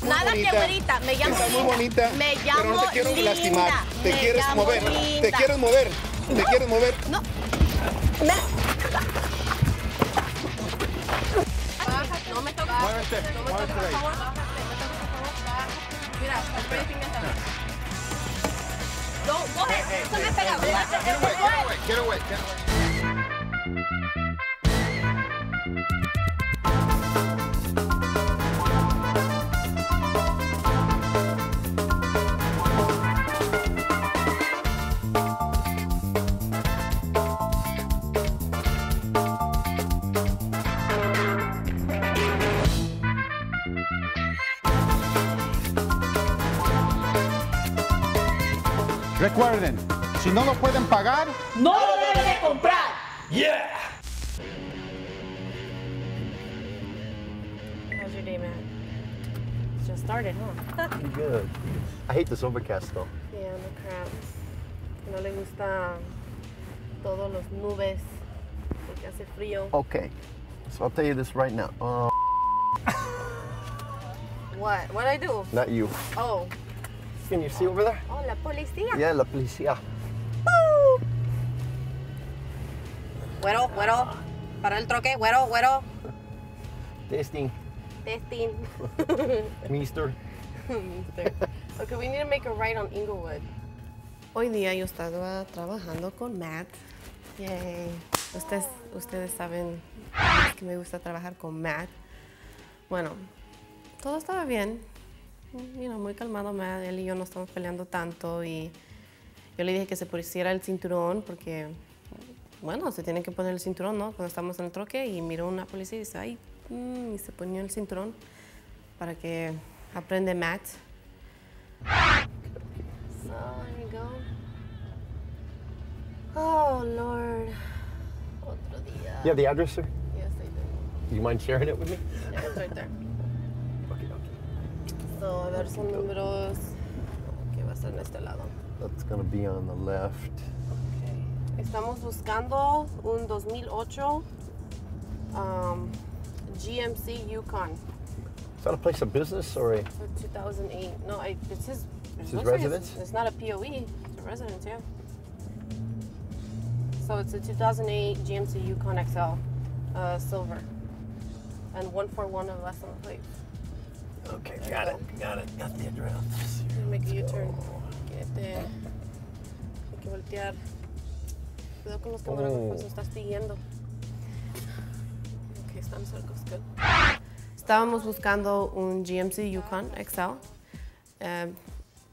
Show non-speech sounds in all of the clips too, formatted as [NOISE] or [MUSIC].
muy Nada que bonita. güerita, me llamo Estás muy Linda. bonita. Me pero llamo no te quiero Linda. lastimar. Te Me quieres mover. Te Linda. quieres mover. Te quieres mover. No. Me... No me toques. Muévete, No me muévete toques, por favor. Bájate, Mira. No, coge. Eso me pega. Get away, get away, get away, get away. Recuerden, si no lo pueden pagar, ¡No lo debe de comprar! How's your day, man? Just started, huh? Good. I hate this overcast though. Yeah, no crap. No le gusta todos los nubes porque hace frío. Okay, so I'll tell you this right now. Uh, What? What I do? not you. Oh, Can you see over there? oh, la policía. Yeah, la policía. Güero, güero. Para el troque, güero, güero. Testing, Testing. [LAUGHS] mister. Mister. okay, we need to make a right on Inglewood. Hoy día yo estaba trabajando con Matt. Yay. Ustedes, ustedes saben que me gusta trabajar con Matt. Bueno, todo estaba bien. You know, muy calmado Matt. Él y yo no estamos peleando tanto y yo le dije que se pusiera el cinturón porque, bueno, se tiene que poner el cinturón, ¿no? Cuando estamos en el troque y miró una policía y dice, ay, mm", y se ponía el cinturón para que aprende Matt. So, there you go. Oh, Lord. Otro día. You have the address, sir? Yes, I do. Do you mind sharing it with me? Yeah, it's right there. So, a ver, son números. ¿Qué va a ser en este lado? That's gonna be on the left. Okay. Estamos buscando un 2008 um, GMC Yukon. Is that a place of business or a? 2008. No, I, it's his. It's his residence? It's, it's not a POE. It's a residence, yeah. So it's a 2008 GMC Yukon XL, uh, silver, and 141 of less on the plate. Okay, got it, got it, got the address. Make a U-turn. Quédate. Hay que voltear. Cuidado con los camarógrafos, Oh. estás siguiendo. Ok, estamos good. Estábamos buscando un GMC Yukon XL. Eh,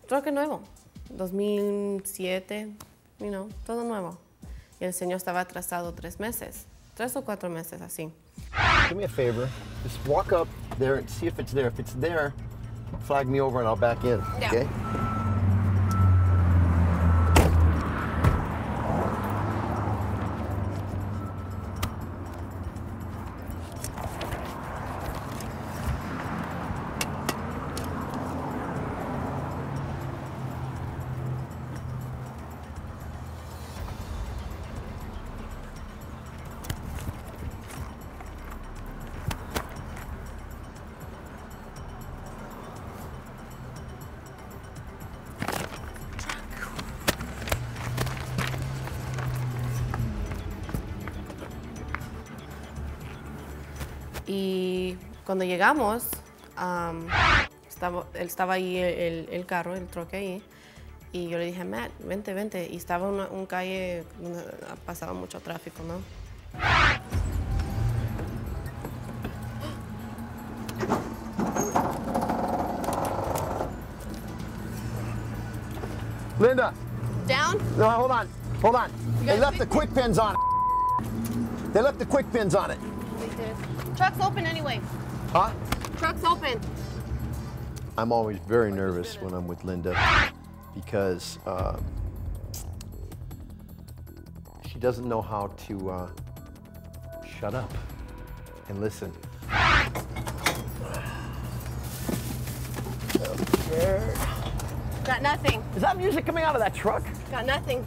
troque nuevo. 2007, you know, todo nuevo. Y el señor estaba atrasado tres meses. Tres o cuatro meses así. Do me a favor. Just walk up there and see if it's there. If it's there, flag me over and I'll back in. Yeah. Okay. Y cuando llegamos, am, estaba, él estaba ahí el, el carro, el troque ahí. Y yo le dije, Matt, vente, vente. Y estaba una, un calle donde pasaba mucho tráfico, ¿no? Linda, Down? no, hold on, hold on. They left the quick quick pins on it. They left the quick pins on it. Truck's open anyway. Huh? Truck's open. I'm always very nervous when I'm with Linda because uh, she doesn't know how to uh, shut up and listen. Got nothing. Is that music coming out of that truck? Got nothing.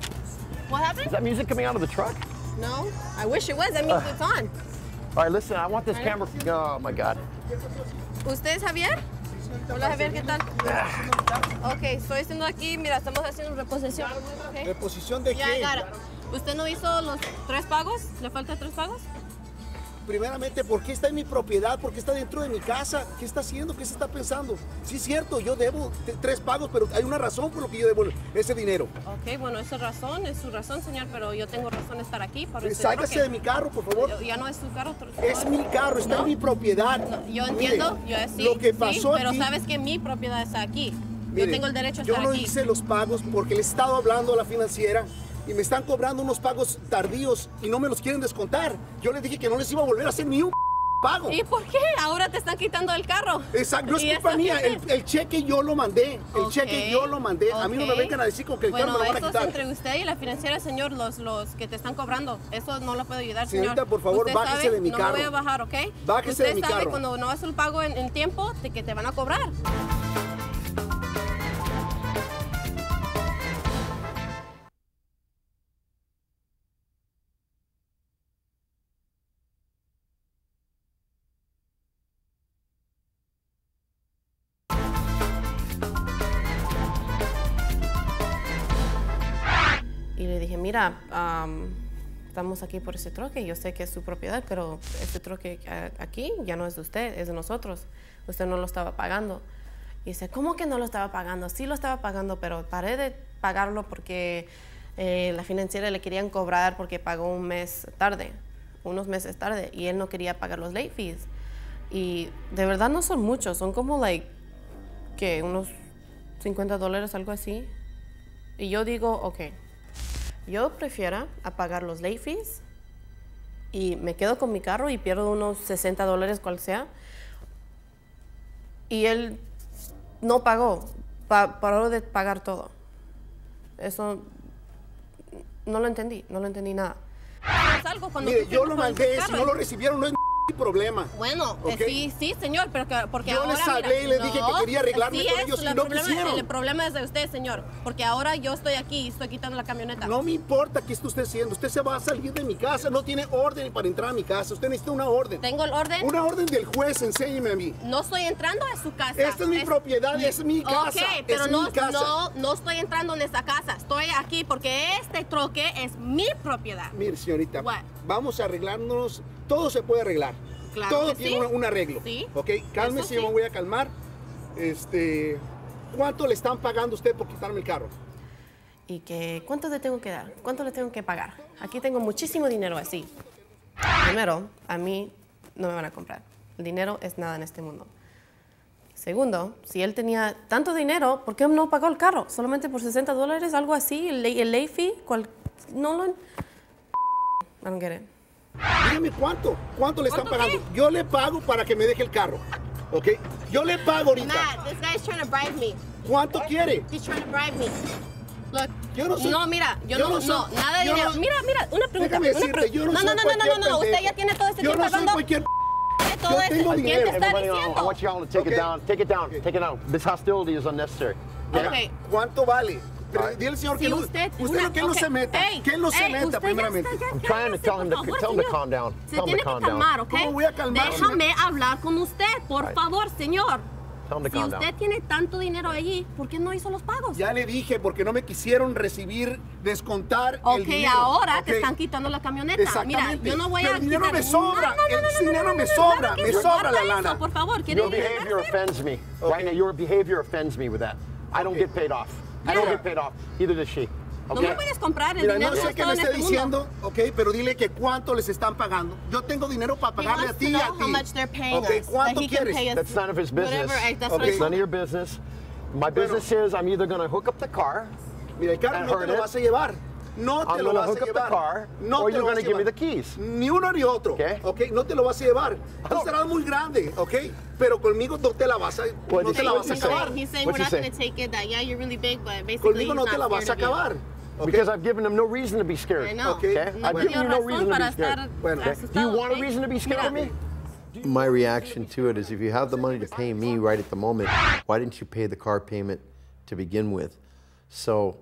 What happened? Is that music coming out of the truck? No. I wish it was. That means it's on. All right, listen, I want this camera. Oh my God. ¿Ustedes, Javier? Hola Javier, ¿qué tal? Ok, estoy haciendo aquí, mira, estamos haciendo reposición. ¿Reposición de qué? ¿Usted no hizo los tres pagos? ¿Le falta tres pagos? Primeramente, ¿por qué está en mi propiedad? ¿Por qué está dentro de mi casa? ¿Qué está haciendo? ¿Qué se está pensando? Sí, es cierto, yo debo tres pagos, pero hay una razón por lo que yo debo ese dinero. Ok, bueno, es su razón, es su razón, señor, pero yo tengo razón de estar aquí. Por de mi carro, por favor. Ya no es su carro. Es mi carro, está No. en mi propiedad. Yo Mire, entiendo, yo sí. Lo que sí, pasó pero aquí, sabes que mi propiedad está aquí. mire, yo tengo el derecho a yo estar no aquí. hice los pagos porque le he estado hablando a la financiera y me están cobrando unos pagos tardíos y no me los quieren descontar. Yo les dije que no les iba a volver a hacer ni un [LAUGHS] pago. ¿Y por qué? Ahora te están quitando el carro. Exacto, no es ¿Y culpa mía, el, cheque yo lo mandé, el cheque yo lo mandé, a mí no me vengan a decir con que el bueno, carro me lo van a eso es quitar. entre usted y la financiera, señor, los, los que te están cobrando. Eso no lo puedo ayudar, señor. Señorita, por favor, Usted bájese sabe, de mi no carro. me voy a bajar, ¿ok? Bájese usted de mi sabe carro. cuando no hace el pago en, en tiempo, de que te van a cobrar. Y le dije, mira, am, estamos aquí por ese troque, yo sé que es su propiedad, pero este troque aquí ya no es de usted, es de nosotros. Usted no lo estaba pagando. Y dice, ¿cómo que no lo estaba pagando? Sí lo estaba pagando, pero paré de pagarlo porque eh, la financiera le querían cobrar porque pagó un mes tarde, unos meses tarde, y él no quería pagar los late fees. Y de verdad no son muchos, son como, like, que unos 50 dólares, algo así. Y yo digo, ok, yo prefiero pagar los late fees y me quedo con mi carro y pierdo unos 60 dólares, cual sea. Y él no pagó, pa- paró de pagar todo. Eso no lo entendí, no lo entendí nada. Es algo cuando Mire, tú yo lo mandé, si no lo recibieron no es problema. bueno, eh, sí, sí, señor, pero que, porque Yo ahora les hablé mira, y les dije que quería arreglarme con ellos y no problema, quisieron. El problema es de usted, señor, porque ahora yo estoy aquí y estoy quitando la camioneta. No me importa qué está usted haciendo, usted se va a salir de mi casa, no tiene orden para entrar a mi casa, usted necesita una orden. Tengo el orden. Una orden del juez, enséñeme a mí. No estoy entrando a su casa. Esta es mi propiedad, es mi casa, Ok, pero es no, mi casa. no, no estoy entrando en esa casa. Estoy aquí porque este troque es mi propiedad. Mire, señorita, What? vamos a arreglárnoslos, todo se puede arreglar. Claro todo tiene sí. un, un arreglo. Sí. Ok, cálmese, yo sí. me voy a calmar. Este, ¿cuánto le están pagando a usted por quitarme el carro? ¿Y que cuánto le tengo que dar? ¿Cuánto le tengo que pagar? Aquí tengo muchísimo dinero así. Primero, a mí no me van a comprar. El dinero es nada en este mundo. Segundo, si él tenía tanto dinero, ¿por qué no pagó el carro? Solamente por 60 dólares, algo así, el, el late fee, cual- no lo... I don't get it. Dígame cuánto, cuánto le están ¿Cuánto pagando. Yo le pago para que me deje el carro. ¿Ok? Yo le pago ahorita. Matt, this guy's trying to bribe me. ¿Cuánto quiere? He's trying to bribe me. Look, Yo no soy- mira, yo, yo no, no soy- no, nada de yo dinero. no- mira, mira, una pregunta. Déjame una decirte, pre- yo no, no, soy no, no, no, no, no, usted ya tiene todo este Yo tiempo no soy hablando. cualquier todo Yo esto. tengo ¿Quién dinero. te está Everybody, I- I diciendo? want y'all to take Okay. it down. Take it down. Take it down. This hostility is unnecessary. Ok. ¿Cuánto vale? Dile al señor Si que no, usted, usted no, que él no se meta. ey, que él no se ey, meta usted ya primeramente. está, ya I'm trying to tell him to- tell him to calm down. Se Tell him to tiene que calm down. calmar, ¿ok? ¿Cómo voy a calmar, Déjame hablar con usted, por Right. favor, señor. Tell him to Si calm usted down. tiene tanto dinero allí, ¿por qué no hizo los pagos? Ya le dije porque no me quisieron recibir, descontar Ok, el dinero. ahora ¿ok? te están quitando la camioneta. Mira, yo no voy Pero a el dinero quitar- me sobra, No, no, no, el no, no, dinero me sobra, me sobra la lana. Por favor, ¿quiere Your behavior offends me. Right now, your behavior offends me with that. I don't Okay. get paid off. I don't get paid off. Neither does she. No Okay? me puedes comprar el Mira, dinero no no sé qué me esté este mundo. diciendo, ok, pero dile que cuánto les están pagando. Yo tengo dinero para pagarle a ti y a ti. how much they're paying Ok, us, ¿cuánto quieres? That's none of his business. Whatever, I- that's what Okay. It's none of your business. My business is I'm either going to hook up the car, Mira, el carro no te lo it. vas a llevar. No te I'm lo gonna vas a hook up the llevar. car, no or te you're lo vas gonna a give me the keys. Ni uno ni otro. Okay. Ok, no te lo vas a llevar. [LAUGHS] Tú Oh. serás muy grande, ok, pero conmigo no te la vas a, What no did te la he- vas a what did he say? acabar. He's saying What'd we're you not going to take it that, yeah, you're really big, but basically Conmigo he's no not te la vas a scared of you. acabar. ok. because I've given him no reason to be scared. I know. Okay. Okay? I've given you no reason to be scared. estar Bueno. Okay? Do you want a reason to be scared of me? My reaction to it is if you have the money to pay me right at the moment, why didn't you pay the car payment to begin with? So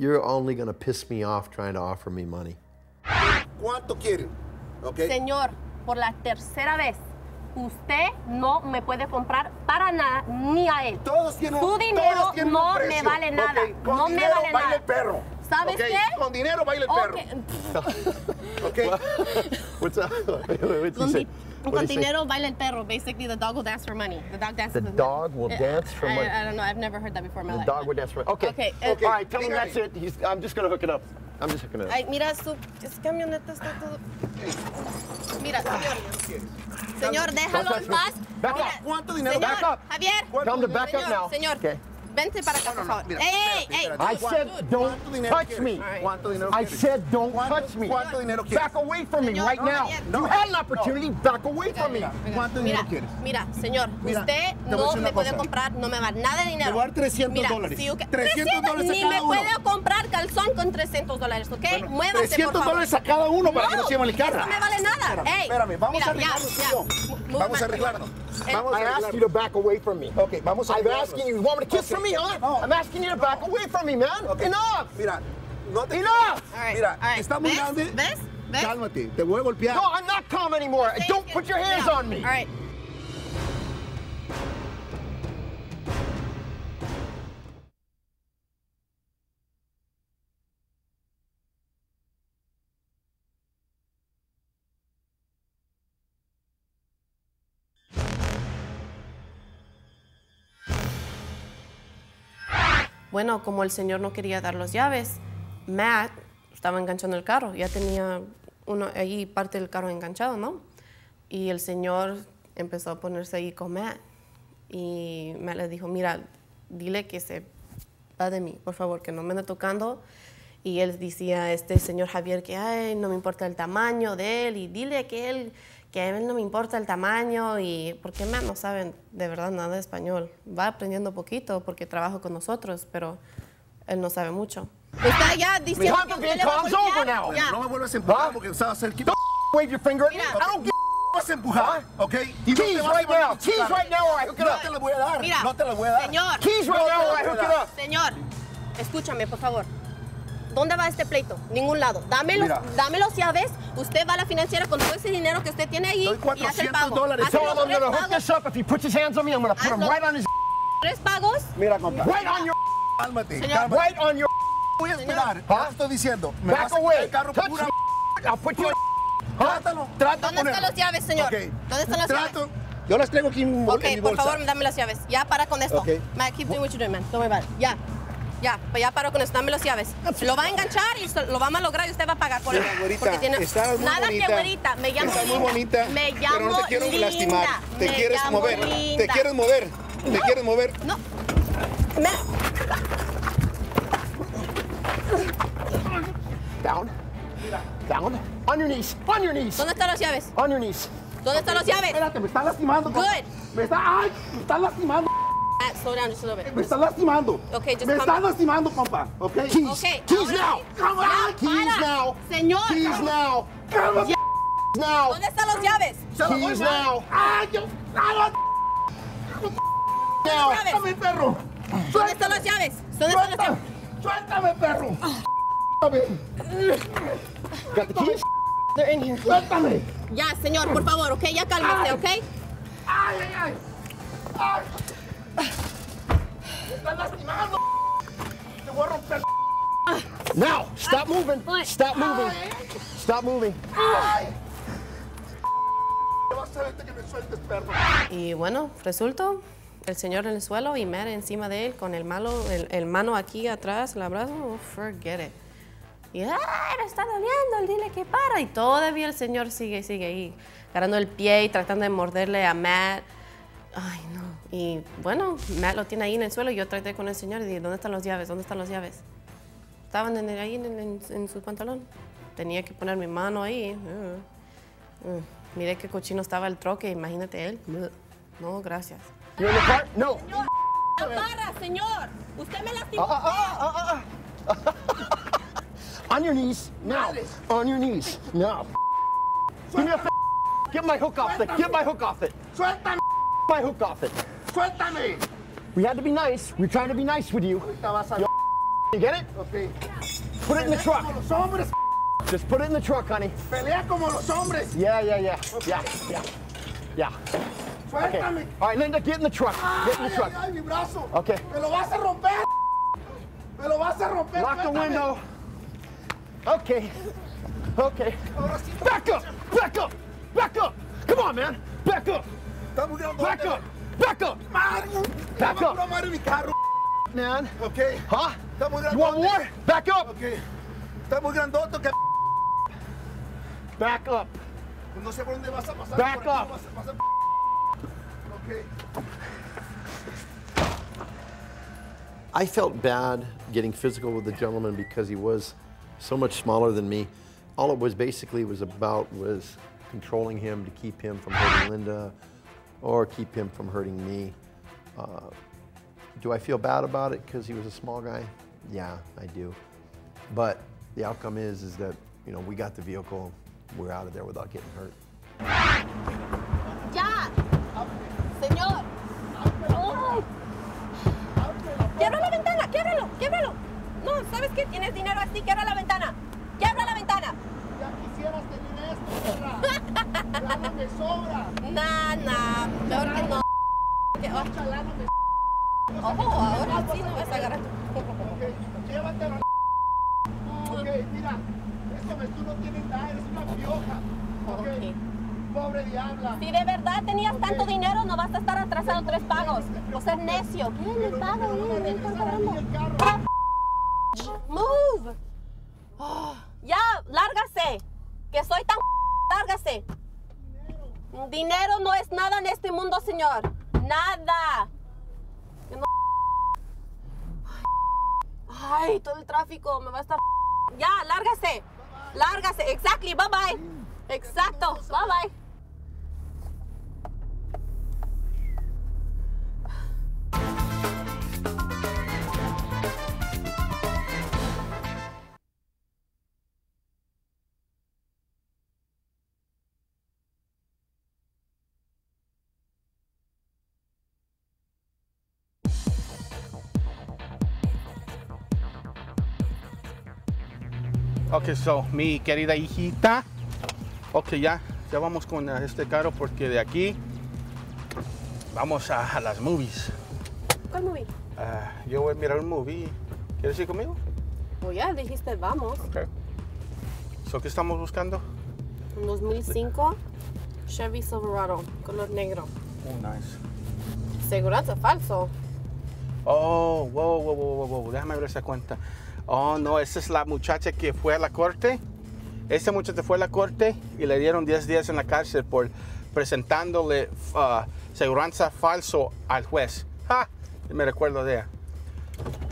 you're only going to piss me off trying to offer me money. ¿Cuánto quieren? Ok. Señor, por la tercera vez, usted no me puede comprar para nada, ni a él. Todos tienen Su un- dinero todos tienen un no me precio. vale nada. Ok, Con no me dinero vale baila nada. el perro. ¿Sabes Ok, qué? Con dinero baila el Ok, perro. Ok. [LAUGHS] What's that? [LAUGHS] Wait, wait, what's he Con, di- What'd con dinero baila el perro. Basically, the dog will dance for money. The dog dances. The dog will dance for I, money. I don't know. I've never heard that before in my The life. dog would dance for money. Okay. Okay, uh, All right, tell him that's it. He's, I'm just going to hook it up. I'm just hooking it up. Ay, mira, su es camioneta está todo. Mira, señor. Señor, déjalo touch en me. paz. Back Mira, up. ¿Cuánto dinero? Señor, Back up. Javier. Tell him to back up señor, now. Señor, Okay. Vente para acá, por favor. mira, ey, ey. I said don't ¿Cuánto dinero touch me. ¿Cuánto dinero I said don't ¿Cuánto- touch me. ¿Cuánto dinero quieres? Back away from me right no, now. You had an opportunity. Back away from me. ¿Cuánto Mira, dinero quieres? mira, señor, usted no me puede comprar, no me va nada de dinero. Te voy a dar 300 Mira, dólares. si yo que- 300 dólares a Ni cada me uno. puede comprar calzón con 300 dólares, ¿ok? Muévase, 300 por favor. dólares a cada uno para que no se lleven el carro. No me vale nada. Espérame, Ey, espérame, vamos a arreglarnos, Vamos a arreglarnos. Vamos a I asked you to back away from me. Ok, vamos a I'm arreglarnos. asking you. You want me to kiss Ok. from me, huh? No. I'm asking you to back away from me, man. Ok. Enough. Mira, no te Enough. All right, Mira, all right. está muy ¿Ves? grande. ¿Ves? ¿Ves? Cálmate, te voy a golpear. No, I'm not calm anymore. Don't put your hands Mira, on me. All right. Bueno, como el señor no quería dar las llaves, Matt estaba enganchando el carro. Ya tenía uno ahí parte del carro enganchado, ¿no? Y el señor empezó a ponerse ahí con Matt. Y Matt le dijo, mira, dile que se va de mí, por favor, que no me ande tocando. Y él decía este señor Javier que, ay, no me importa el tamaño de él. Y dile que él, que a él no me importa el tamaño. Y porque Matt no sabe de verdad nada de español. Va aprendiendo poquito porque trabaja con nosotros, pero él no sabe mucho. Está ya diciendo que usted le va a over now. No me vuelvas a empujar ¿Ah? porque sabes hacer Don't wave your finger at me. Mira. I don't give vas a empujar, ¿ok? Y no keys a right now. Keys right now or I hook it No up. te las voy a dar. Mira, no te las voy a dar. Señor, Keys right now or I hook it up. señor, escúchame, por favor. ¿Dónde va este pleito? Ningún lado. Dame los, dame los llaves. Usted va a la financiera con todo ese dinero que usted tiene ahí Doy y hace el 400 pago. dólares. Hace los I'm tres gonna hook pagos. this up. If he puts his hands on me, I'm gonna put him right on his Tres pagos. Mira, compa. right on your Cálmate, Señor. cálmate. right on your Voy a esperar. Señor. ¿Qué te estoy diciendo? Me back vas a away. el carro Touch pura... I'll put you. Trátalo, trata ¿Dónde están las llaves, señor? Ok. ¿Dónde están las Trato. llaves? Yo las traigo aquí en mi, bol- Ok, en mi por bolsa. favor, dame las llaves. Ya para con esto. Ok. Man, keep doing what you're doing, man. Don't worry about it. Ya. Ya, pues ya paro con. Dame las llaves. Lo va a enganchar y lo va a malograr y usted va a pagar por eso. Porque tiene... estás muy Nada bonita. que güerita. Me llamo Estás muy Linda. bonita, Me pero llamo no te quiero Linda. lastimar. Te Me quieres mover. Linda. Te quieres mover. Te quieres mover. No. Me- Down. Down. On your knees. On your knees. ¿Dónde están las llaves? On your knees. ¿Dónde están las llaves? Espérate, me está lastimando. Good. Me está, ay, me está lastimando. Ah, slow down just a little bit. Me está lastimando. Okay, just me calm está down. lastimando, compa. ¿Ok? Keys. Okay, Keys ahora now. sí. Come on. Keys para. now. Señor. Keys now. Cálmate. Now. ¿Dónde están las llaves? Keys now. Ay, yo. Ay, Now. llaves? suéltame, perro. ¿Dónde están las llaves? ¿Dónde están las Suéltame. llaves? Suéltame, perro. Suéltame. Got the keys? They're in here. Suéltame. Ya, señor, por favor, ok, ya cálmese, ok. Ay, ay, ay. Ay. Me está lastimando. Te voy a romper. Now. Stop moving. Stop moving. Stop moving. Sueltes, perro. Y bueno, resultó el señor en el suelo y Matt encima de él con el malo, el, el mano aquí atrás, el abrazo, oh, forget it. Y, ay, me está doliendo, dile que para. Y todavía el señor sigue, sigue ahí, agarrando el pie y tratando de morderle a Matt. Ay, no. Y bueno, Matt lo tiene ahí en el suelo y yo traté con el señor y dije, ¿dónde están las llaves? ¿Dónde están las llaves? Estaban en el- ahí en, en- en su pantalón. Tenía que poner mi mano ahí. Uh, uh. Miré qué cochino estaba el troque, imagínate él. Uh, No, gracias. No. ¡Para, señor! ¡Usted me lastimó! Uh, uh, uh, uh, uh. On your knees. Now. On your knees. Now. Give me a f- Get my hook off it. Get my hook off it. Suéltame. My hook off it. Suéltame. We had to be nice. We're trying to be nice with you. You get it? Ok. Put it in the truck. Como los hombres. Just put it in the truck, honey. Pelea como los hombres. Yeah, yeah, yeah. Yeah, yeah. Yeah. Okay. All right, Linda, get in the truck. Get in the truck. ay, ay, mi brazo. Okay. Me lo vas a romper. Me lo vas a romper. Lock the window. Okay. Okay. Back up! Back up! Back up! Come on, man! Back up! Está muy grandote. Back up! Back up! Madre. Back Me va a up. pura madre mi carro. Man. Ok. Huh? Está muy You want grandote. more? Back up! Ok. Está muy grandote que Back up. no sé por dónde vas a pasar. Back por aquí up. no vas a pasar. Ok. I felt bad getting physical with the gentleman because he was so much smaller than me. All it was basically was about was controlling him to keep him from hurting Linda or keep him from hurting me. Uh, do I feel bad about it because he was a small guy? Yeah, I do. But the outcome is is that you know we got the vehicle, we're out of there without getting hurt. ¡Ya! Señor. Ay. ¡Quiebra la ventana! ¡Quiebralo! ¡Quiebralo! No, ¿sabes qué? Tienes dinero así, quiebra la ventana. Me sobra. Nah, nah, mejor que no. Que- Ojo, ahora sí no vas a agarrar. Ok, llévatelo. Ok, mira, esto tú no tienes nada, eres una pioja. Ok, pobre diabla. Si de verdad tenías tanto dinero, no vas a estar atrasado tres pagos. O ser necio. ¿Quién no paga? me lo van a ¿Quién le regresar está a mí pagando? el carro. Move. Ya, lárgase. Que soy tan. Dinero no es nada en este mundo, señor. Nada. Ay, todo el tráfico me va a estar. Ya, lárgase. Lárgase. Exactly. Bye bye. Exacto. Bye bye. Ok, so, mi querida hijita. Ok, ya, ya vamos con eh, este carro porque de aquí vamos a, a las movies. ¿Cuál movie? Ah, yo voy a mirar un movie. ¿Quieres ir conmigo? Pues ya dijiste, vamos. Ok. So, ¿qué estamos buscando? Un 2005 Chevy Silverado, color negro. Oh, nice. Seguranza falso. Oh, wow, wow, wow, wow, wow, déjame ver esa cuenta. Oh, no, esa es la muchacha que fue a la corte. Esa muchacha fue a la corte y le dieron 10 días en la cárcel por presentándole uh, seguranza falso al juez. ¡Ja! Me recuerdo de ella.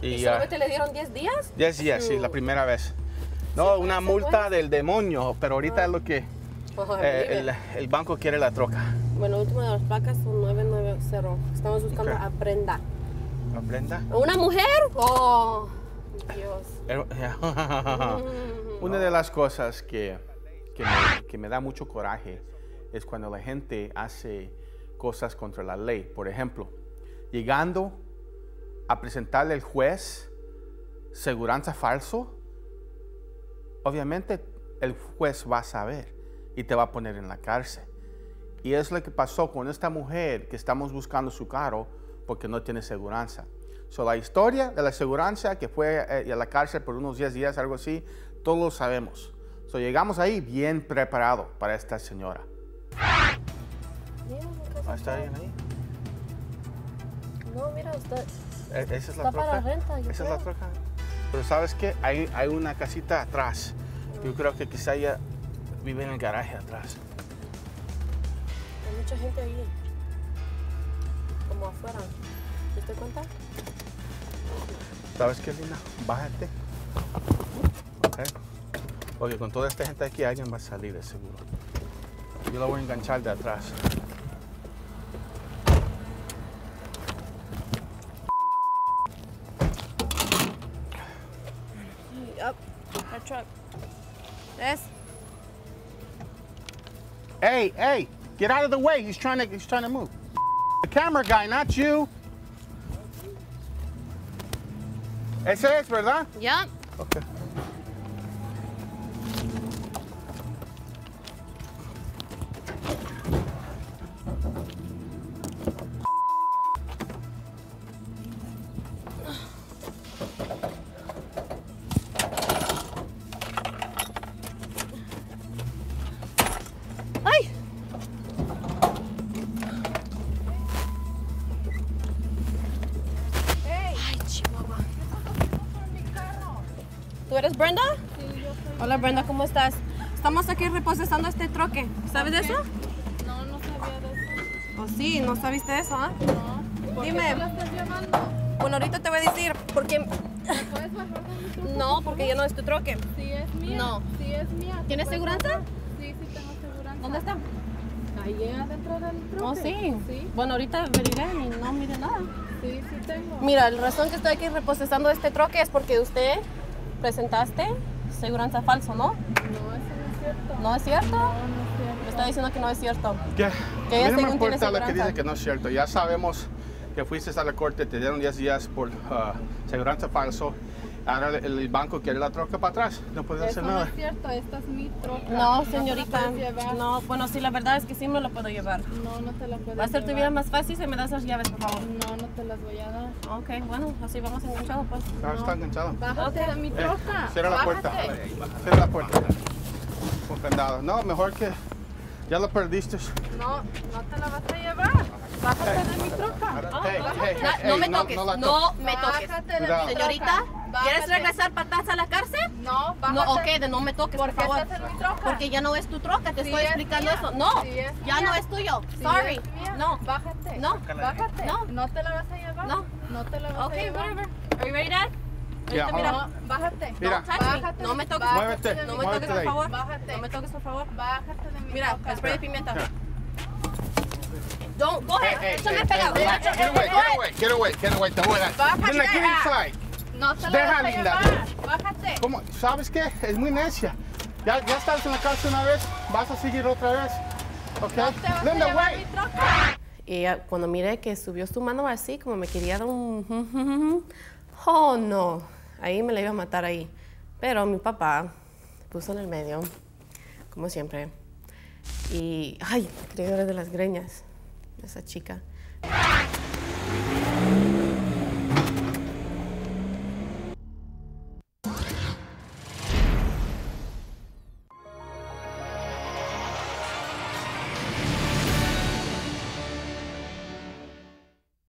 ¿Y Y solamente le dieron 10 días? 10 días, sí, la primera vez. No, Sí, una multa bueno. del demonio, pero ahorita es lo que Ojo, eh, el, el banco quiere la troca. Bueno, último de las placas son 990. Estamos buscando Ok. a Brenda. ¿Aprenda? ¿Una mujer? Oh, Una de las cosas que, que me da mucho coraje es cuando la gente hace cosas contra la ley. Por ejemplo, llegando a presentarle al juez seguranza falso, obviamente el juez va a saber y te va a poner en la cárcel. Y es lo que pasó con esta mujer que estamos buscando su carro porque no tiene seguranza. So, la historia de la seguranza que fue eh, a la cárcel por unos 10 días, algo así, todos lo sabemos. So, llegamos ahí bien preparado para esta señora. Mira, Ah, ¿Está bien ahí? No, mira, está. Eh, Esa es la Está troca. para renta, yo Esa es la troca. Pero sabes qué? Hay, hay una casita atrás. Yo creo que quizá ella vive en el garaje atrás. Hay mucha gente ahí. Como afuera. ¿Te diste cuenta? ¿Sabes qué, Lina? Bájate. Ok. Porque con toda esta gente aquí alguien va a salir de seguro. Yo la voy a enganchar de atrás. Up. That truck. ¿Ves? Hey, hey, get out of the way. He's trying to he's trying to move. The camera guy, not you. Ese es, ¿verdad? Ya. Okay. Eres Brenda? Hola Brenda, ¿cómo estás? Estamos aquí reposando este troque. ¿Sabes de eso? No, no sabía de eso. Pues sí, no sabiste eso, ¿ah? No. ¿Por Dime. qué la estás llevando? Bueno, ahorita te voy a decir porque... ¿Me puedes bajar de No, por porque ya no es tu troque. Sí es mía. No. Sí es mía. ¿Te ¿Tienes seguranza? bajar? Sí, sí tengo seguranza. ¿Dónde está? Ahí adentro del troque. Oh, sí. Sí, Bueno, ahorita averigué y no mire nada. sí, sí tengo. Mira, la razón que estoy aquí reposando este troque es porque usted presentaste seguranza falso, ¿no? No, eso no es cierto. ¿No es cierto? No, no es cierto. Me está diciendo que no es cierto. ¿Qué? Que ella no me importa lo que dice que no es cierto. Ya sabemos que fuiste a la corte, te dieron 10 días por seguranza falso. Ahora el, banco quiere la troca para atrás. No puede Eso hacer no nada. es cierto. Esta es mi troca. No, señorita. llevar. No, bueno, sí, la verdad es que sí me lo puedo llevar. No, no te la puedes Va a ser tu vida más fácil si me das las llaves, por favor. No, no te las voy a dar. Ok, bueno, así vamos enganchados, pues. Ahora está enganchado. Bájate de mi Eh, troca. cierra la puerta. Bájate. Cierra la puerta. Con candado. No, mejor que ya lo perdiste. No, no te la vas a llevar. Bájate de mi troca. Hey, hey, hey, no me no- toques, no no, me toques. Bájate de Cuidado. mi Señorita, troca. ¿Quieres regresar para atrás a la cárcel? No, bájate. No, ok, de no me toques, por, ¿Por qué favor. estás en mi troca? Porque ya no es tu troca, te Sí estoy es explicando mía. eso. No, Sí es ya mía. no es tuyo. Sí, Sorry. es. No. Bájate. No. Bájate. No. No te la vas a llevar. No. No te la vas Ok, a llevar. whatever. Are you ready, Dad? Yeah, mira, No, bájate. Mira. Bájate. No me toques. Bájate Muévete. No me toques, por favor. Bájate. No me toques, por favor. Bájate de mi Mira, troca. spray de pimienta. Yeah. Don't, go ahead. Hey, hey, Échame hey, pegado. Get away, get away, get away, get away. Te voy a dar. Bájate. Get inside. No te la Deja, vas a Linda. llevar. Bájate. ¿Cómo? ¿Sabes qué? Es muy necia. Ya, ya estás en la cárcel una vez, vas a seguir otra vez. ¿Ok? No te vas Linda, troca. Y cuando miré que subió su mano así, como me quería dar [LAUGHS] un... Oh, no. Ahí me la iba a matar ahí. Pero mi papá puso en el medio, como siempre. Y, ay, creadora de las greñas, esa chica.